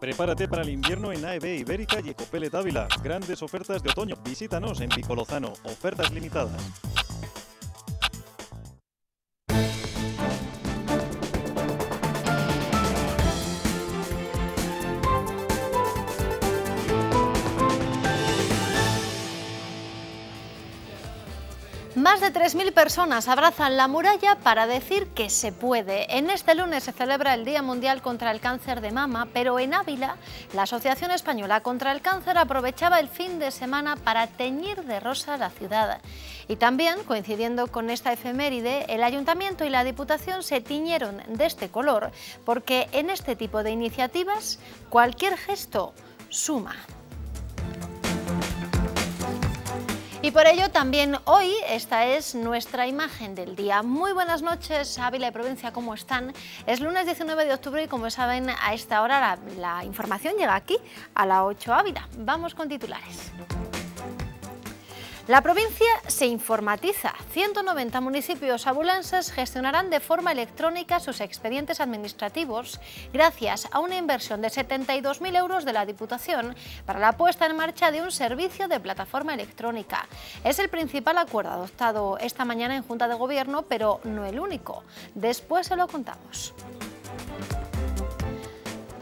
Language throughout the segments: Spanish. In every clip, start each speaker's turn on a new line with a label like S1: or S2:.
S1: Prepárate para el invierno en AEB Ibérica y Ecopele Ávila. Grandes ofertas de otoño. Visítanos en Picolozano. Ofertas limitadas.
S2: De 3.000 personas abrazan la muralla para decir que se puede. En este lunes se celebra el Día Mundial contra el Cáncer de Mama, pero en Ávila, la Asociación Española contra el Cáncer aprovechaba el fin de semana para teñir de rosa la ciudad. Y también, coincidiendo con esta efeméride, el Ayuntamiento y la Diputación se tiñeron de este color, porque en este tipo de iniciativas cualquier gesto suma. Y por ello también hoy esta es nuestra imagen del día. Muy buenas noches, Ávila y provincia, ¿cómo están? Es lunes 19 de octubre y como saben a esta hora la, información llega aquí a la 8 Ávila. Vamos con titulares. La provincia se informatiza. 190 municipios abulenses gestionarán de forma electrónica sus expedientes administrativos gracias a una inversión de 72.000 euros de la Diputación para la puesta en marcha de un servicio de plataforma electrónica. Es el principal acuerdo adoptado esta mañana en Junta de Gobierno, pero no el único. Después se lo contamos.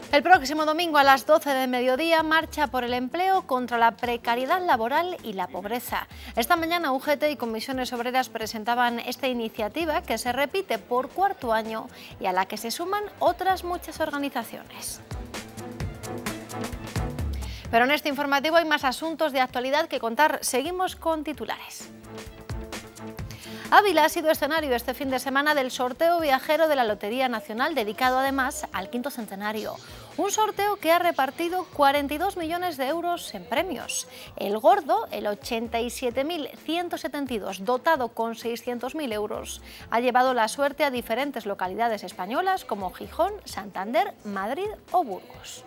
S2: El próximo domingo a las 12 de mediodía marcha por el empleo contra la precariedad laboral y la pobreza. Esta mañana UGT y comisiones obreras presentaban esta iniciativa que se repite por cuarto año y a la que se suman otras muchas organizaciones. Pero en este informativo hay más asuntos de actualidad que contar. Seguimos con titulares. Ávila ha sido escenario este fin de semana del sorteo viajero de la Lotería Nacional, dedicado además al quinto centenario. Un sorteo que ha repartido 42 millones de euros en premios. El gordo, el 87.172, dotado con 600.000 euros, ha llevado la suerte a diferentes localidades españolas como Gijón, Santander, Madrid o Burgos.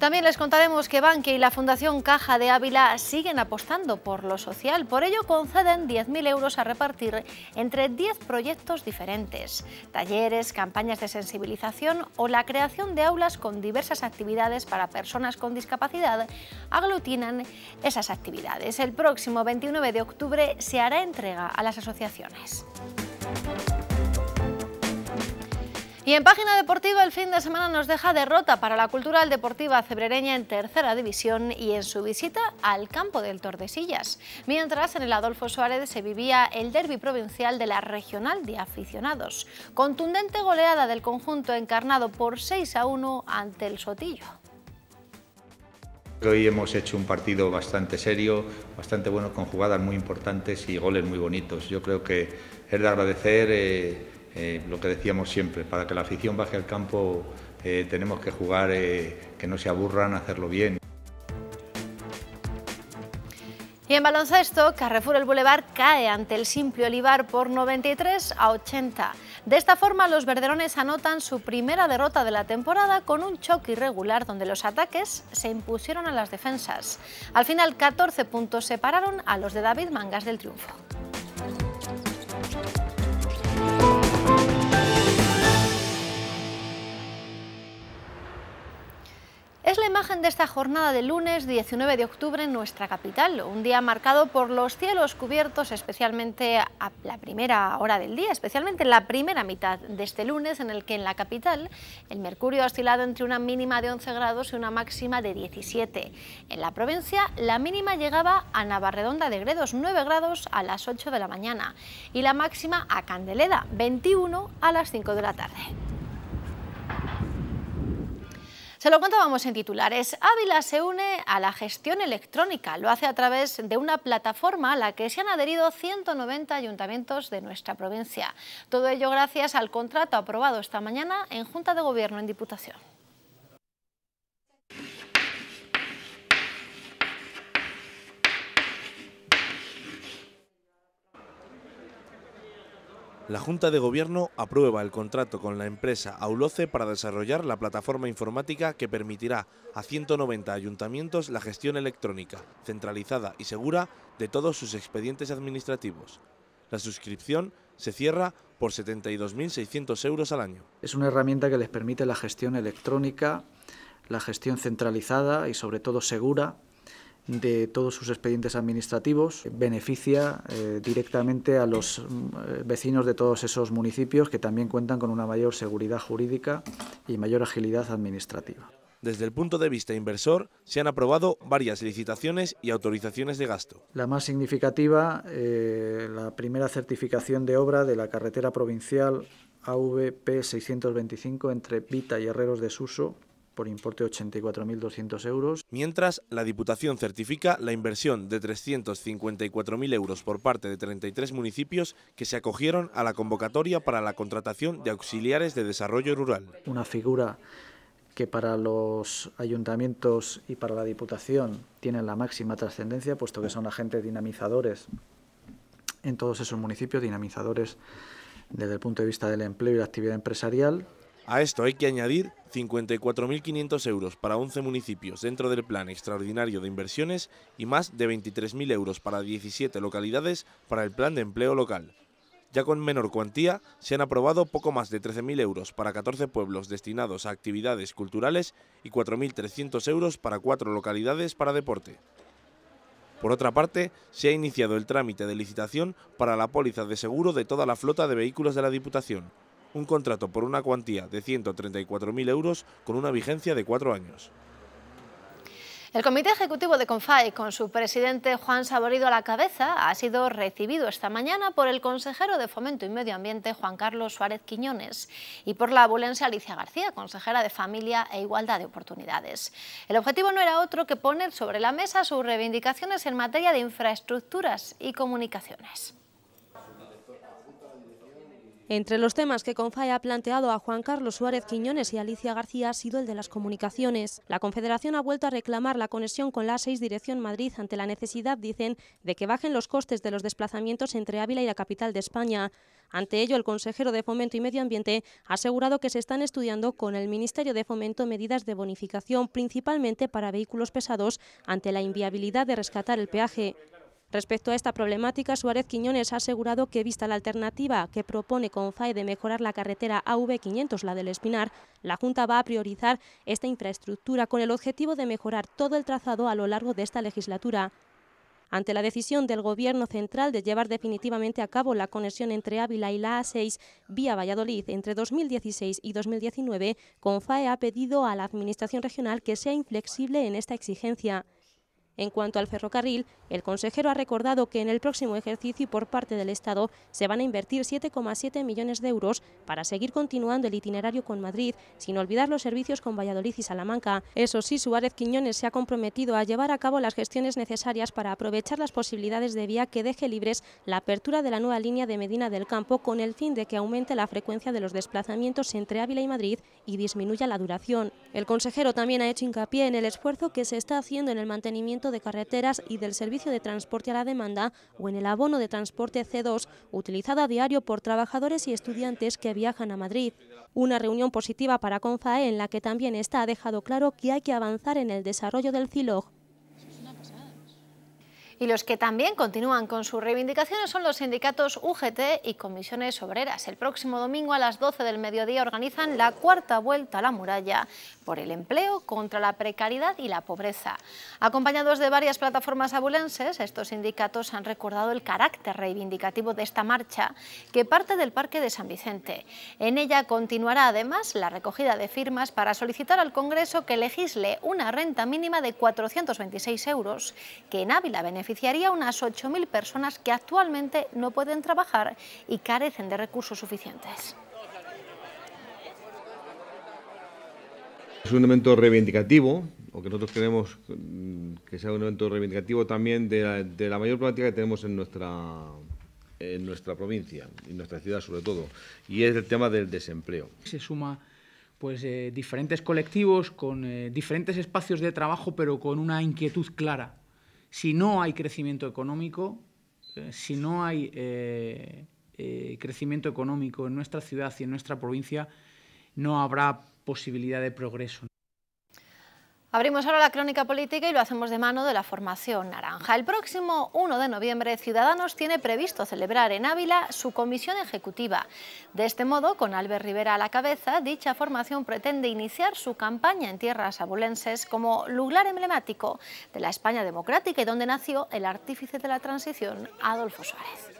S2: También les contaremos que Bankia y la Fundación Caja de Ávila siguen apostando por lo social. Por ello conceden 10.000 euros a repartir entre 10 proyectos diferentes. Talleres, campañas de sensibilización o la creación de aulas con diversas actividades para personas con discapacidad aglutinan esas actividades. El próximo 29 de octubre se hará entrega a las asociaciones. Y en página deportiva el fin de semana nos deja derrota para la Cultural Deportiva Cebrereña en tercera división y en su visita al campo del Tordesillas. Mientras en el Adolfo Suárez se vivía el derby provincial de la regional de aficionados. Contundente goleada del conjunto encarnado por 6 a 1 ante el Sotillo.
S3: Hoy hemos hecho un partido bastante serio, bastante bueno, con jugadas muy importantes y goles muy bonitos. Yo creo que es de agradecer eh, eh, lo que decíamos siempre, para que la afición baje al campo eh, tenemos que jugar, eh, que no se aburran, hacerlo bien.
S2: Y en baloncesto, Carrefour el Boulevard cae ante el Simple Olivar por 93 a 80. De esta forma, los verderones anotan su primera derrota de la temporada con un choque irregular donde los ataques se impusieron a las defensas. Al final, 14 puntos separaron a los de David Mangas del triunfo. Es la imagen de esta jornada de lunes 19 de octubre en nuestra capital, un día marcado por los cielos cubiertos, especialmente a la primera hora del día, especialmente en la primera mitad de este lunes, en el que en la capital el mercurio ha oscilado entre una mínima de 11 grados y una máxima de 17. En la provincia, la mínima llegaba a Navarredonda de Gredos, 9 grados a las 8 de la mañana, y la máxima a Candeleda, 21 a las 5 de la tarde. Se lo contábamos en titulares. Ávila se une a la gestión electrónica. Lo hace a través de una plataforma a la que se han adherido 190 ayuntamientos de nuestra provincia. Todo ello gracias al contrato aprobado esta mañana en Junta de Gobierno en Diputación.
S4: La Junta de Gobierno aprueba el contrato con la empresa Auloce para desarrollar la plataforma informática que permitirá a 190 ayuntamientos la gestión electrónica, centralizada y segura de todos sus expedientes administrativos. La suscripción se cierra por 72.600 euros al año.
S5: Es una herramienta que les permite la gestión electrónica, la gestión centralizada y sobre todo segura de todos sus expedientes administrativos, beneficia eh, directamente a los mm, vecinos de todos esos municipios que también cuentan con una mayor seguridad jurídica y mayor agilidad administrativa.
S4: Desde el punto de vista inversor, se han aprobado varias licitaciones y autorizaciones de gasto.
S5: La más significativa, eh, la primera certificación de obra de la carretera provincial AVP 625 entre Vita y Herreros de Suso, por importe de 84.200 euros.
S4: Mientras, la Diputación certifica la inversión de 354.000 euros por parte de 33 municipios que se acogieron a la convocatoria para la contratación de auxiliares de desarrollo rural.
S5: Una figura que para los ayuntamientos y para la Diputación tienen la máxima trascendencia, puesto que son agentes dinamizadores en todos esos municipios, dinamizadores desde el punto de vista del empleo y la actividad empresarial.
S4: A esto hay que añadir 54.500 euros para 11 municipios dentro del Plan Extraordinario de Inversiones y más de 23.000 euros para 17 localidades para el Plan de Empleo Local. Ya con menor cuantía, se han aprobado poco más de 13.000 euros para 14 pueblos destinados a actividades culturales y 4.300 euros para cuatro localidades para deporte. Por otra parte, se ha iniciado el trámite de licitación para la póliza de seguro de toda la flota de vehículos de la Diputación, un contrato por una cuantía de 134.000 euros con una vigencia de cuatro años.
S2: El Comité Ejecutivo de CONFAE, con su presidente Juan Saborido a la cabeza, ha sido recibido esta mañana por el consejero de Fomento y Medio Ambiente, Juan Carlos Suárez Quiñones, y por la abulense Alicia García, consejera de Familia e Igualdad de Oportunidades. El objetivo no era otro que poner sobre la mesa sus reivindicaciones en materia de infraestructuras y comunicaciones.
S6: Entre los temas que CONFAE ha planteado a Juan Carlos Suárez Quiñones y Alicia García ha sido el de las comunicaciones. La Confederación ha vuelto a reclamar la conexión con la A6 Dirección Madrid ante la necesidad, dicen, de que bajen los costes de los desplazamientos entre Ávila y la capital de España. Ante ello, el consejero de Fomento y Medio Ambiente ha asegurado que se están estudiando con el Ministerio de Fomento medidas de bonificación, principalmente para vehículos pesados, ante la inviabilidad de rescatar el peaje. Respecto a esta problemática, Suárez Quiñones ha asegurado que, vista la alternativa que propone CONFAE de mejorar la carretera AV500, la del Espinar, la Junta va a priorizar esta infraestructura con el objetivo de mejorar todo el trazado a lo largo de esta legislatura. Ante la decisión del Gobierno central de llevar definitivamente a cabo la conexión entre Ávila y la A6 vía Valladolid entre 2016 y 2019, CONFAE ha pedido a la Administración regional que sea inflexible en esta exigencia. En cuanto al ferrocarril, el consejero ha recordado que en el próximo ejercicio y por parte del Estado se van a invertir 7,7 millones de euros para seguir continuando el itinerario con Madrid, sin olvidar los servicios con Valladolid y Salamanca. Eso sí, Suárez Quiñones se ha comprometido a llevar a cabo las gestiones necesarias para aprovechar las posibilidades de vía que deje libres la apertura de la nueva línea de Medina del Campo con el fin de que aumente la frecuencia de los desplazamientos entre Ávila y Madrid y disminuya la duración. El consejero también ha hecho hincapié en el esfuerzo que se está haciendo en el mantenimiento de carreteras y del servicio de transporte a la demanda o en el abono de transporte C2 utilizado a diario por trabajadores y estudiantes que viajan a Madrid. Una reunión positiva para CONFAE en la que también está dejado claro que hay que avanzar en el desarrollo del CILOG
S2: y los que también continúan con sus reivindicaciones son los sindicatos UGT y comisiones obreras. El próximo domingo a las 12 del mediodía organizan la cuarta vuelta a la muralla por el empleo contra la precariedad y la pobreza. Acompañados de varias plataformas abulenses, estos sindicatos han recordado el carácter reivindicativo de esta marcha que parte del Parque de San Vicente. En ella continuará además la recogida de firmas para solicitar al Congreso que legisle una renta mínima de 426 euros que en Ávila beneficia beneficiaría a unas 8.000 personas que actualmente no pueden trabajar y carecen de recursos suficientes.
S7: Es un evento reivindicativo, o que nosotros queremos que sea un evento reivindicativo también de la, mayor problemática que tenemos en nuestra, en nuestra provincia, en nuestra ciudad sobre todo, y es el tema del desempleo.
S8: Se suma pues eh, diferentes colectivos con eh, diferentes espacios de trabajo, pero con una inquietud clara si no hay crecimiento económico, eh, si no hay eh, eh, crecimiento económico en nuestra ciudad y en nuestra provincia, no habrá posibilidad de progreso.
S2: Abrimos ahora la crónica política y lo hacemos de mano de la formación naranja. El próximo 1 de noviembre, Ciudadanos tiene previsto celebrar en Ávila su comisión ejecutiva. De este modo, con Albert Rivera a la cabeza, dicha formación pretende iniciar su campaña en tierras abulenses como lugar emblemático de la España democrática y donde nació el artífice de la transición, Adolfo Suárez.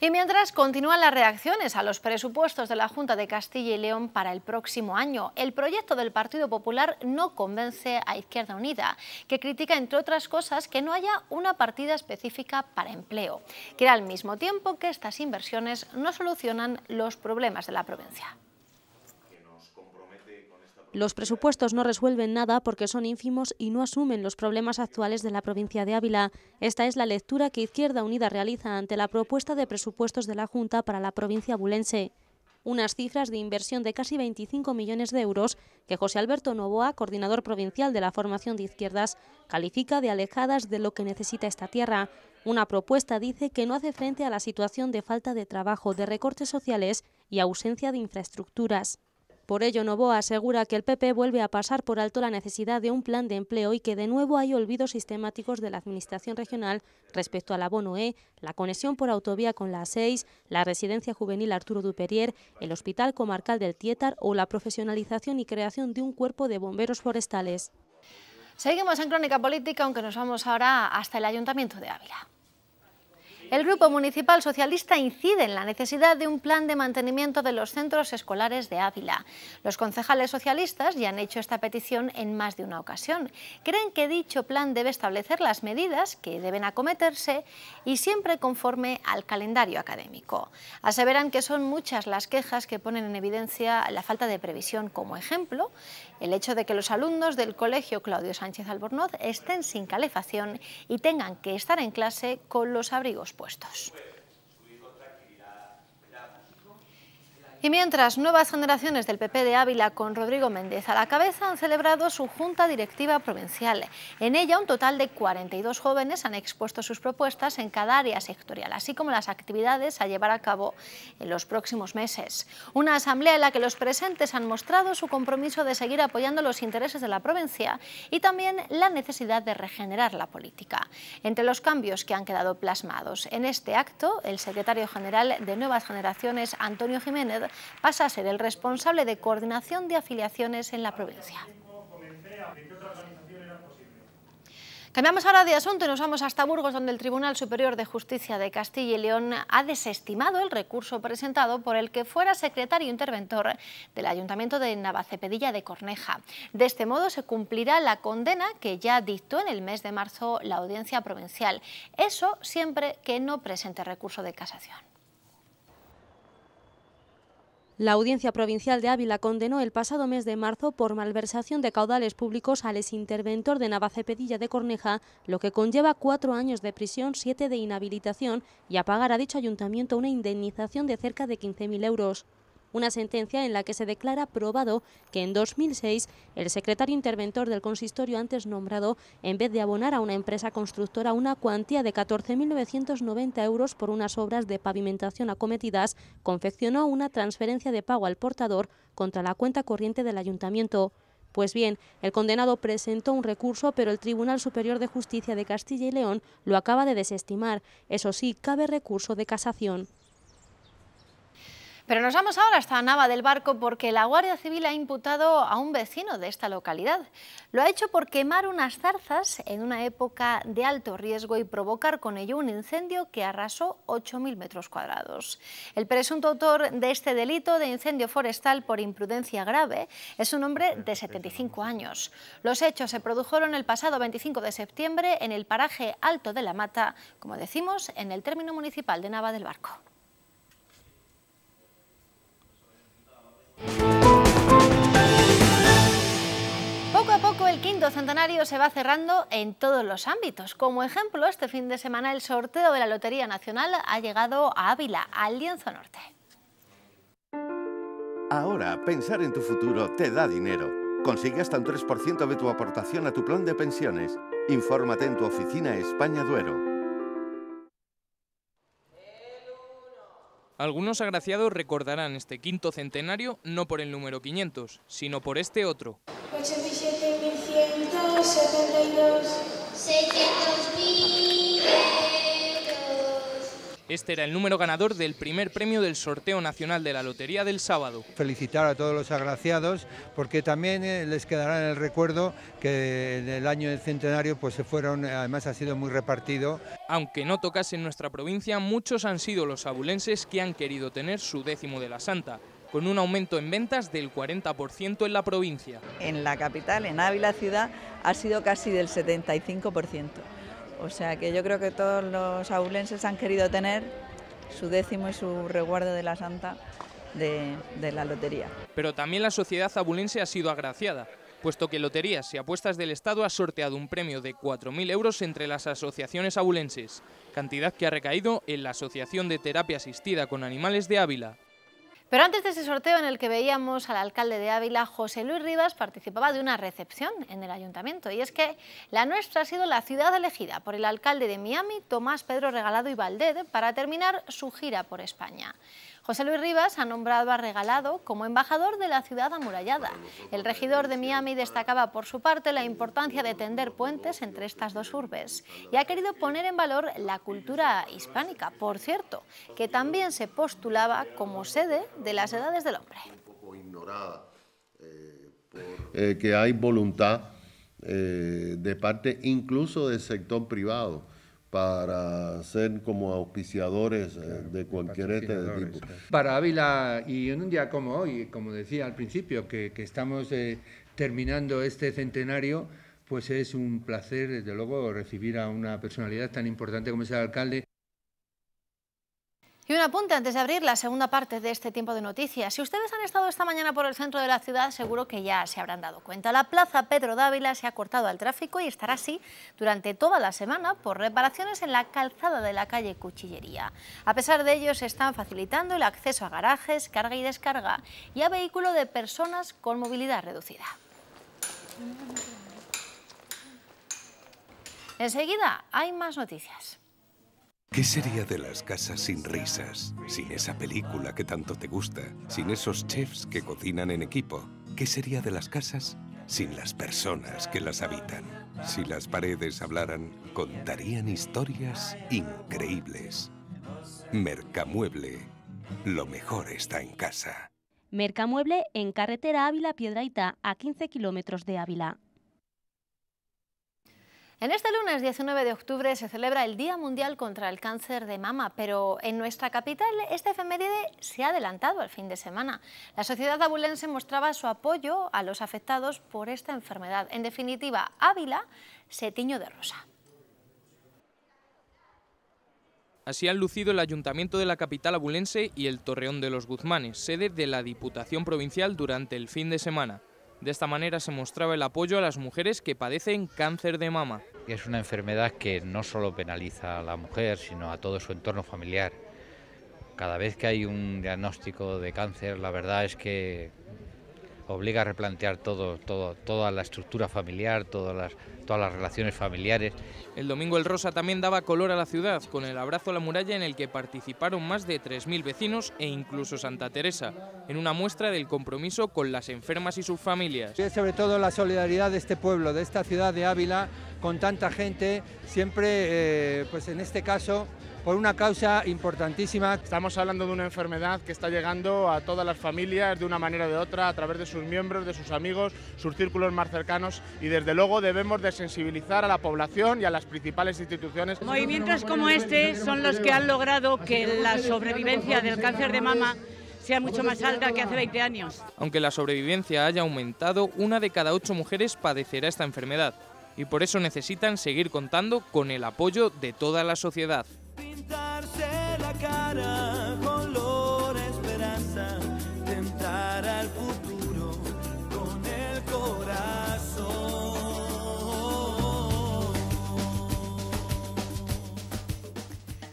S2: Y mientras continúan las reacciones a los presupuestos de la Junta de Castilla y León para el próximo año, el proyecto del Partido Popular no convence a Izquierda Unida, que critica, entre otras cosas, que no haya una partida específica para empleo, que al mismo tiempo que estas inversiones no solucionan los problemas de la provincia.
S6: Los presupuestos no resuelven nada porque son ínfimos y no asumen los problemas actuales de la provincia de Ávila. Esta es la lectura que Izquierda Unida realiza ante la propuesta de presupuestos de la Junta para la provincia bulense. Unas cifras de inversión de casi 25 millones de euros que José Alberto Novoa, coordinador provincial de la formación de izquierdas, califica de alejadas de lo que necesita esta tierra. Una propuesta dice que no hace frente a la situación de falta de trabajo, de recortes sociales y ausencia de infraestructuras. Por ello, Novoa asegura que el PP vuelve a pasar por alto la necesidad de un plan de empleo y que de nuevo hay olvidos sistemáticos de la Administración regional respecto al abono E, la conexión por autovía con la A6, la residencia juvenil Arturo Duperier, el Hospital Comarcal del Tietar o la profesionalización y creación de un cuerpo de bomberos forestales.
S2: Seguimos en Crónica Política, aunque nos vamos ahora hasta el Ayuntamiento de Ávila. El Grupo Municipal Socialista incide en la necesidad de un plan de mantenimiento de los centros escolares de Ávila. Los concejales socialistas ya han hecho esta petición en más de una ocasión. Creen que dicho plan debe establecer las medidas que deben acometerse y siempre conforme al calendario académico. Aseveran que son muchas las quejas que ponen en evidencia la falta de previsión como ejemplo, el hecho de que los alumnos del Colegio Claudio Sánchez Albornoz estén sin calefacción y tengan que estar en clase con los abrigos puestos. Y mientras nuevas generaciones del PP de Ávila con Rodrigo Méndez a la cabeza han celebrado su Junta Directiva Provincial. En ella un total de 42 jóvenes han expuesto sus propuestas en cada área sectorial, así como las actividades a llevar a cabo en los próximos meses. Una asamblea en la que los presentes han mostrado su compromiso de seguir apoyando los intereses de la provincia y también la necesidad de regenerar la política. Entre los cambios que han quedado plasmados en este acto, el secretario general de Nuevas Generaciones, Antonio Jiménez, pasa a ser el responsable de coordinación de afiliaciones en la provincia. Cambiamos ahora de asunto y nos vamos hasta Burgos, donde el Tribunal Superior de Justicia de Castilla y León ha desestimado el recurso presentado por el que fuera secretario interventor del Ayuntamiento de Navacepedilla de Corneja. De este modo se cumplirá la condena que ya dictó en el mes de marzo la Audiencia Provincial. Eso siempre que no presente recurso de casación.
S6: La Audiencia Provincial de Ávila condenó el pasado mes de marzo por malversación de caudales públicos al exinterventor de Navacepedilla de Corneja, lo que conlleva cuatro años de prisión, siete de inhabilitación y a pagar a dicho ayuntamiento una indemnización de cerca de 15.000 euros una sentencia en la que se declara probado que en 2006 el secretario interventor del consistorio antes nombrado, en vez de abonar a una empresa constructora una cuantía de 14.990 euros por unas obras de pavimentación acometidas, confeccionó una transferencia de pago al portador contra la cuenta corriente del ayuntamiento. Pues bien, el condenado presentó un recurso, pero el Tribunal Superior de Justicia de Castilla y León lo acaba de desestimar. Eso sí, cabe recurso de casación.
S2: Pero nos vamos ahora hasta Nava del Barco porque la Guardia Civil ha imputado a un vecino de esta localidad. Lo ha hecho por quemar unas zarzas en una época de alto riesgo y provocar con ello un incendio que arrasó 8.000 metros cuadrados. El presunto autor de este delito de incendio forestal por imprudencia grave es un hombre de 75 años. Los hechos se produjeron el pasado 25 de septiembre en el paraje Alto de la Mata, como decimos, en el término municipal de Nava del Barco. Poco a poco el quinto centenario se va cerrando en todos los ámbitos. Como ejemplo, este fin de semana el sorteo de la Lotería Nacional ha llegado a Ávila, al Lienzo Norte.
S9: Ahora, pensar en tu futuro te da dinero. Consigue hasta un 3% de tu aportación a tu plan de pensiones. Infórmate en tu oficina España Duero.
S10: Algunos agraciados recordarán este quinto centenario no por el número 500, sino por este otro.
S11: 87.172. 600.000.
S10: Este era el número ganador del primer premio del sorteo nacional de la Lotería del sábado.
S12: Felicitar a todos los agraciados porque también eh, les quedará en el recuerdo que en el año del centenario pues se fueron, además ha sido muy repartido.
S10: Aunque no tocase en nuestra provincia, muchos han sido los abulenses que han querido tener su décimo de la Santa con un aumento en ventas del 40% en la provincia.
S13: En la capital, en Ávila ciudad, ha sido casi del 75%. O sea que yo creo que todos los abulenses han querido tener su décimo y su resguardo de la Santa de, la lotería.
S10: Pero también la sociedad abulense ha sido agraciada, puesto que Loterías y Apuestas del Estado ha sorteado un premio de 4.000 euros entre las asociaciones abulenses, cantidad que ha recaído en la Asociación de Terapia Asistida con Animales de Ávila,
S2: pero antes de ese sorteo en el que veíamos al alcalde de Ávila, José Luis Rivas, participaba de una recepción en el ayuntamiento. Y es que la nuestra ha sido la ciudad elegida por el alcalde de Miami, Tomás Pedro Regalado y Valdez, para terminar su gira por España. José Luis Rivas ha nombrado a Regalado como embajador de la ciudad amurallada. El regidor de Miami destacaba por su parte la importancia de tender puentes entre estas dos urbes y ha querido poner en valor la cultura hispánica, por cierto, que también se postulaba como sede de las edades del hombre.
S14: Eh, que hay voluntad eh, de parte incluso del sector privado para ser como auspiciadores eh, de cualquier este tipo.
S15: Para Ávila, y en un día como hoy, como decía al principio, que, estamos eh, terminando este centenario, pues es un placer, desde luego, recibir a una personalidad tan importante como es el alcalde.
S2: Y un apunte antes de abrir la segunda parte de este tiempo de noticias. Si ustedes han estado esta mañana por el centro de la ciudad, seguro que ya se habrán dado cuenta. La plaza Pedro Dávila se ha cortado al tráfico y estará así durante toda la semana por reparaciones en la calzada de la calle Cuchillería. A pesar de ello, se están facilitando el acceso a garajes, carga y descarga y a vehículos de personas con movilidad reducida. Enseguida hay más noticias.
S16: ¿Qué sería de las casas sin risas? Sin esa película que tanto te gusta, sin esos chefs que cocinan en equipo. ¿Qué sería de las casas sin las personas que las habitan? Si las paredes hablaran, contarían historias increíbles. Mercamueble. Lo mejor está en casa.
S6: Mercamueble en carretera Ávila Piedraita, a 15 kilómetros de Ávila.
S2: En este lunes 19 de octubre se celebra el Día Mundial contra el Cáncer de Mama, pero en nuestra capital este efeméride se ha adelantado al fin de semana. La sociedad abulense mostraba su apoyo a los afectados por esta enfermedad. En definitiva, Ávila se tiñó de rosa.
S10: Así han lucido el Ayuntamiento de la capital abulense y el Torreón de los Guzmanes, sede de la Diputación Provincial durante el fin de semana. De esta manera se mostraba el apoyo a las mujeres que padecen cáncer de mama.
S17: Es una enfermedad que no solo penaliza a la mujer, sino a todo su entorno familiar. Cada vez que hay un diagnóstico de cáncer, la verdad es que obliga a replantear todo, todo, toda la estructura familiar, todas las, todas las relaciones familiares.
S10: El domingo el Rosa también daba color a la ciudad, con el abrazo a la muralla en el que participaron más de 3.000 vecinos e incluso Santa Teresa, en una muestra del compromiso con las enfermas y sus familias.
S12: sobre todo la solidaridad de este pueblo, de esta ciudad de Ávila, con tanta gente, siempre, eh, pues en este caso, por una causa importantísima.
S18: Estamos hablando de una enfermedad que está llegando a todas las familias de una manera o de otra, a través de sus miembros, de sus amigos, sus círculos más cercanos y desde luego debemos de sensibilizar a la población y a las principales instituciones.
S19: Movimientos como este son los que han logrado que la sobrevivencia del cáncer de mama sea mucho más alta que hace 20 años.
S10: Aunque la sobrevivencia haya aumentado, una de cada ocho mujeres padecerá esta enfermedad y por eso necesitan seguir contando con el apoyo de toda la sociedad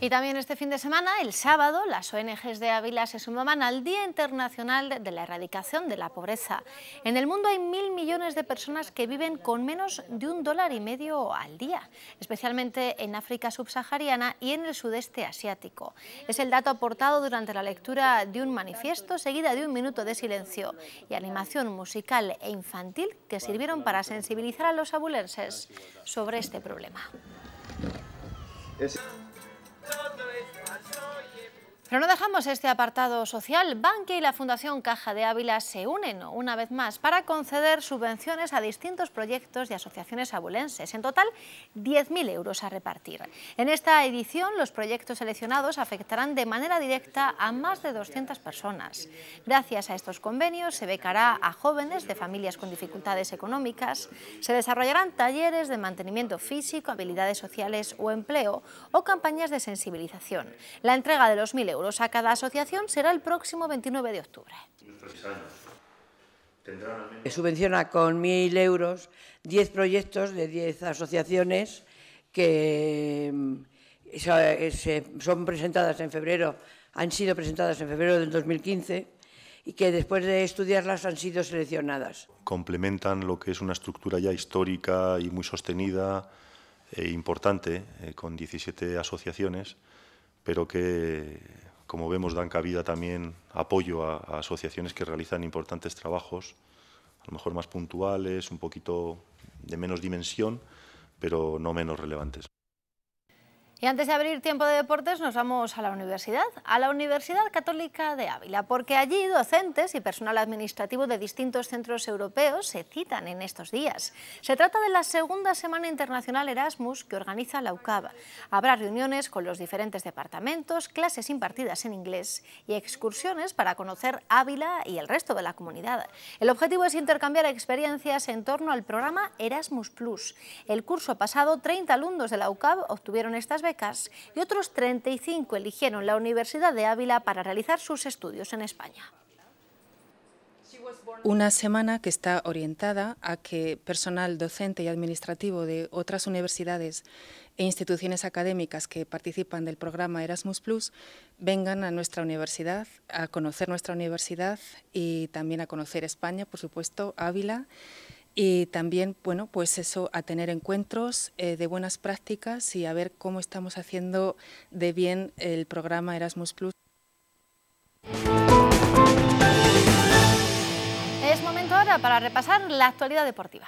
S2: Y también este fin de semana, el sábado, las ONGs de Ávila se sumaban al Día Internacional de la Erradicación de la Pobreza. En el mundo hay mil millones de personas que viven con menos de un dólar y medio al día, especialmente en África subsahariana y en el sudeste asiático. Es el dato aportado durante la lectura de un manifiesto seguida de un minuto de silencio y animación musical e infantil que sirvieron para sensibilizar a los abulenses sobre este problema. Todo es paso Pero no dejamos este apartado social. Bankia y la Fundación Caja de Ávila se unen una vez más para conceder subvenciones a distintos proyectos y asociaciones abulenses. En total, 10.000 euros a repartir. En esta edición, los proyectos seleccionados afectarán de manera directa a más de 200 personas. Gracias a estos convenios, se becará a jóvenes de familias con dificultades económicas, se desarrollarán talleres de mantenimiento físico, habilidades sociales o empleo o campañas de sensibilización. La entrega de los 1.000 euros a cada asociación será el próximo 29 de octubre.
S20: Subvenciona con 1.000 euros 10 proyectos de 10 asociaciones que mm, son presentadas en febrero, han sido presentadas en febrero del 2015 y que después de estudiarlas han sido seleccionadas.
S21: Complementan lo que es una estructura ya histórica y muy sostenida e importante, eh, con 17 asociaciones, pero que como vemos, dan cabida también apoyo a, asociaciones que realizan importantes trabajos, a lo mejor más puntuales, un poquito de menos dimensión, pero no menos relevantes.
S2: Y antes de abrir tiempo de deportes nos vamos a la universidad, a la Universidad Católica de Ávila, porque allí docentes y personal administrativo de distintos centros europeos se citan en estos días. Se trata de la segunda Semana Internacional Erasmus que organiza la UCAB. Habrá reuniones con los diferentes departamentos, clases impartidas en inglés y excursiones para conocer Ávila y el resto de la comunidad. El objetivo es intercambiar experiencias en torno al programa Erasmus+. El curso pasado, 30 alumnos de la UCAB obtuvieron estas becas y otros 35 eligieron la Universidad de Ávila para realizar sus estudios en España.
S22: Una semana que está orientada a que personal docente y administrativo de otras universidades e instituciones académicas que participan del programa Erasmus vengan a nuestra universidad, a conocer nuestra universidad y también a conocer España, por supuesto, Ávila, y también, bueno, pues eso, a tener encuentros eh, de buenas prácticas y a ver cómo estamos haciendo de bien el programa Erasmus Plus.
S2: Es momento ahora para repasar la actualidad deportiva.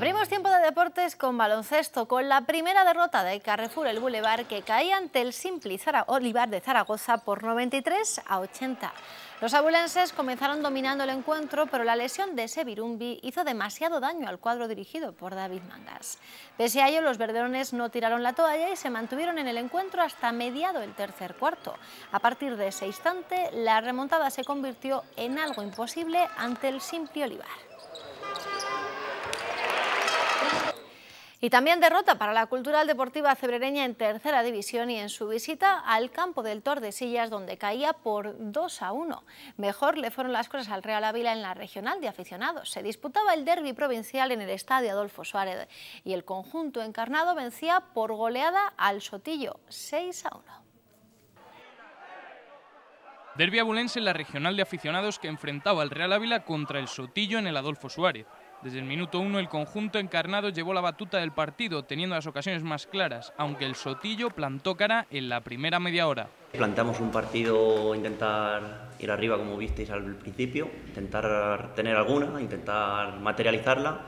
S2: Abrimos tiempo de deportes con baloncesto, con la primera derrota de Carrefour el Boulevard que caía ante el Simpli Olivar de Zaragoza por 93 a 80. Los abulenses comenzaron dominando el encuentro, pero la lesión de Sevirumbi hizo demasiado daño al cuadro dirigido por David Mangas. Pese a ello, los verderones no tiraron la toalla y se mantuvieron en el encuentro hasta mediado el tercer cuarto. A partir de ese instante, la remontada se convirtió en algo imposible ante el Simpli Olivar. Y también derrota para la Cultural Deportiva Cebrereña en tercera división y en su visita al campo del Tordesillas donde caía por 2 a 1. Mejor le fueron las cosas al Real Ávila en la regional de aficionados. Se disputaba el derby provincial en el estadio Adolfo Suárez y el conjunto encarnado vencía por goleada al Sotillo 6 a 1.
S10: Derby abulense en la regional de aficionados que enfrentaba al Real Ávila contra el Sotillo en el Adolfo Suárez. Desde el minuto uno el conjunto encarnado llevó la batuta del partido, teniendo las ocasiones más claras, aunque el Sotillo plantó cara en la primera media hora.
S23: Planteamos un partido, intentar ir arriba como visteis al principio, intentar tener alguna, intentar materializarla.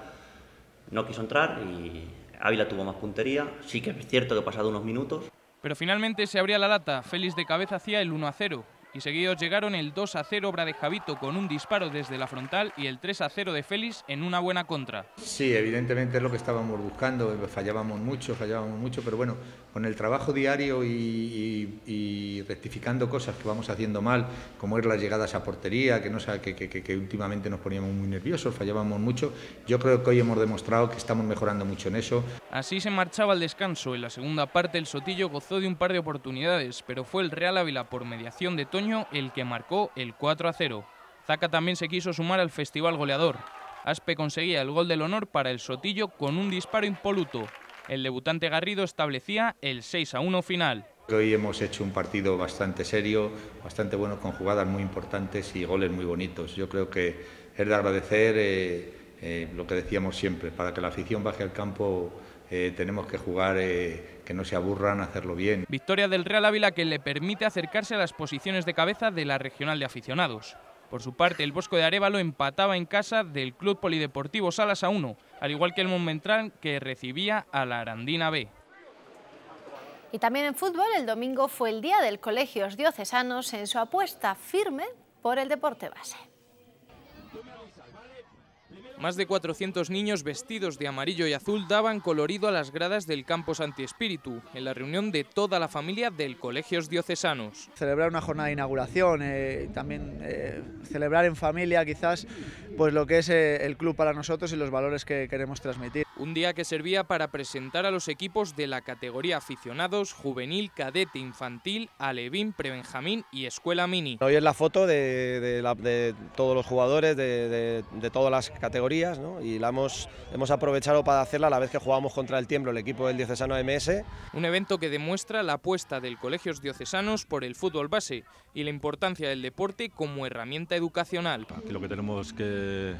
S23: No quiso entrar y Ávila tuvo más puntería. Sí que es cierto que pasado unos minutos.
S10: Pero finalmente se abría la lata. Félix de cabeza hacía el 1 a 0 y seguidos llegaron el 2 a 0 obra de Javito con un disparo desde la frontal y el 3 a 0 de Félix en una buena contra.
S24: Sí, evidentemente es lo que estábamos buscando, fallábamos mucho, fallábamos mucho, pero bueno, con el trabajo diario y, rectificando cosas que vamos haciendo mal, como es las llegadas a portería, que, no, que, que, que últimamente nos poníamos muy nerviosos, fallábamos mucho. Yo creo que hoy hemos demostrado que estamos mejorando mucho en eso.
S10: Así se marchaba al descanso. En la segunda parte el Sotillo gozó de un par de oportunidades, pero fue el Real Ávila por mediación de Toño el que marcó el 4 a 0. Zaca también se quiso sumar al festival goleador. Aspe conseguía el gol del honor para el Sotillo con un disparo impoluto. El debutante Garrido establecía el 6 a 1 final.
S24: Hoy hemos hecho un partido bastante serio, bastante bueno, con jugadas muy importantes y goles muy bonitos. Yo creo que es de agradecer eh, eh, lo que decíamos siempre, para que la afición baje al campo eh, tenemos que jugar, que no se aburran, hacerlo bien.
S10: Victoria del Real Ávila que le permite acercarse a las posiciones de cabeza de la regional de aficionados. Por su parte, el Bosco de Arevalo empataba en casa del Club Polideportivo Salas a 1, al igual que el Montmentral que recibía a la Arandina B.
S2: Y también en fútbol, el domingo fue el día del Colegios Diocesanos en su apuesta firme por el deporte base.
S10: Más de 400 niños vestidos de amarillo y azul daban colorido a las gradas del campo Santi Espíritu, en la reunión de toda la familia del Colegios Diocesanos.
S25: Celebrar una jornada de inauguración, eh, también eh, celebrar en familia quizás pues lo que es eh, el club para nosotros y los valores que queremos transmitir.
S10: Un día que servía para presentar a los equipos de la categoría aficionados, juvenil, cadete, infantil, alevín, prebenjamín y escuela mini.
S26: Hoy es la foto de, todos los jugadores de, todas las categorías y la hemos, hemos aprovechado para hacerla a la vez que jugamos contra el Tiemblo, el equipo del Diocesano MS.
S10: Un evento que demuestra la apuesta del Colegios Diocesanos por el fútbol base y la importancia del deporte como herramienta educacional.
S27: Aquí lo que tenemos que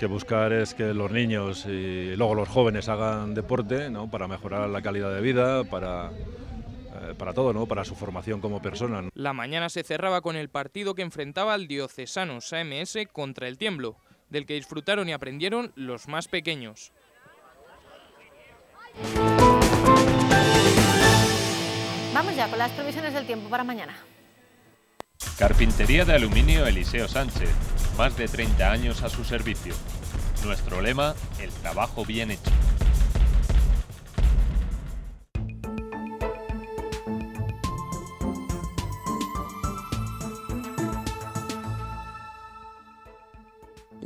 S27: que buscar es que los niños y luego los jóvenes hagan deporte ¿no? para mejorar la calidad de vida, para, eh, para todo, ¿no? para su formación como persona.
S10: La mañana se cerraba con el partido que enfrentaba al Diocesanos AMS contra el Tiemblo, del que disfrutaron y aprendieron los más pequeños.
S2: Vamos ya con las previsiones del tiempo para mañana.
S28: Carpintería de aluminio Eliseo Sánchez más de 30 años a su servicio. Nuestro lema, el trabajo bien hecho.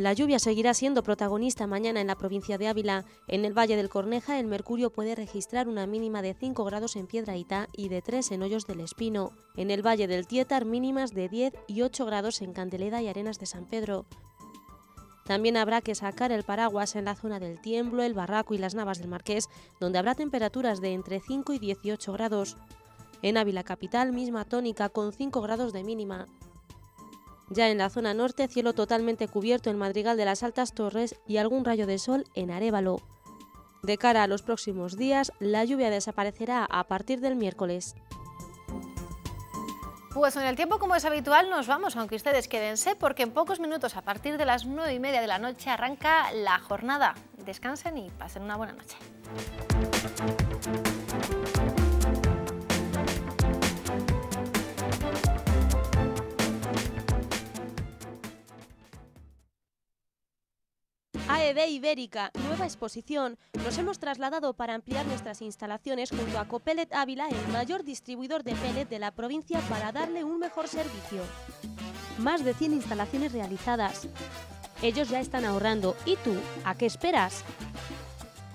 S6: La lluvia seguirá siendo protagonista mañana en la provincia de Ávila. En el Valle del Corneja, el mercurio puede registrar una mínima de 5 grados en Piedrahita y de 3 en Hoyos del Espino. En el Valle del Tietar, mínimas de 10 y 8 grados en Candeleda y Arenas de San Pedro. También habrá que sacar el paraguas en la zona del Tiemblo, el Barraco y las Navas del Marqués, donde habrá temperaturas de entre 5 y 18 grados. En Ávila capital, misma tónica con 5 grados de mínima. Ya en la zona norte, cielo totalmente cubierto en Madrigal de las Altas Torres y algún rayo de sol en Arévalo. De cara a los próximos días, la lluvia desaparecerá a partir del miércoles.
S2: Pues en el tiempo como es habitual nos vamos, aunque ustedes quédense, porque en pocos minutos, a partir de las nueve y media de la noche, arranca la jornada. Descansen y pasen una buena noche.
S6: AEB Ibérica, nueva exposición. Nos hemos trasladado para ampliar nuestras instalaciones junto a Copelet Ávila, el mayor distribuidor de pellet de la provincia, para darle un mejor servicio. Más de 100 instalaciones realizadas. Ellos ya están ahorrando. ¿Y tú? ¿A qué esperas?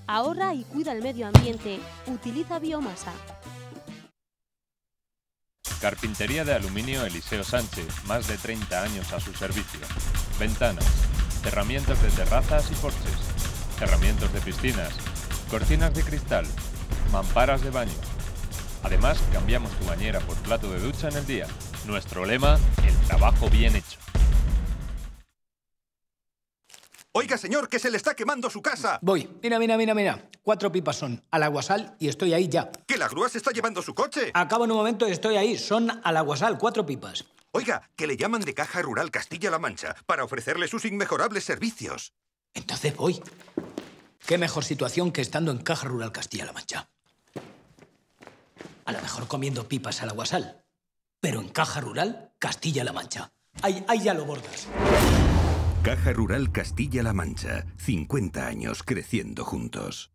S6: Ahorra y cuida el medio ambiente. Utiliza biomasa.
S28: Carpintería de aluminio Eliseo Sánchez, más de 30 años a su servicio. Ventanas, cerramientos de terrazas y porches, cerramientos de piscinas, cortinas de cristal, mamparas de baño. Además, cambiamos tu bañera por plato de ducha en el día. Nuestro lema, el trabajo bien hecho.
S29: Oiga, señor, que se le está quemando su casa.
S30: Voy. Mira, mira, mira, mira. Cuatro pipas son al aguasal y estoy ahí ya.
S29: ¿Que la grúa se está llevando su coche?
S30: Acabo en un momento y estoy ahí. Son al aguasal, cuatro pipas.
S29: Oiga, que le llaman de Caja Rural Castilla-La Mancha para ofrecerle sus inmejorables servicios.
S30: Entonces voy. ¿Qué mejor situación que estando en Caja Rural Castilla-La Mancha? A lo mejor comiendo pipas al aguasal. Pero en Caja Rural Castilla-La Mancha. Ahí, ahí ya lo bordas.
S21: Caja Rural Castilla-La Mancha. 50 años creciendo juntos.